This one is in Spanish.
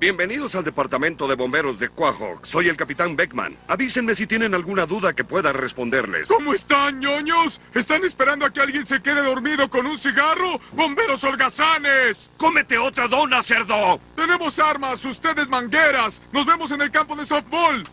Bienvenidos al departamento de bomberos de Quahog. Soy el capitán Beckman. Avísenme si tienen alguna duda que pueda responderles. ¿Cómo están, ñoños? ¿Están esperando a que alguien se quede dormido con un cigarro? ¡Bomberos holgazanes! ¡Cómete otra dona, cerdo! Tenemos armas, ustedes mangueras. Nos vemos en el campo de softball.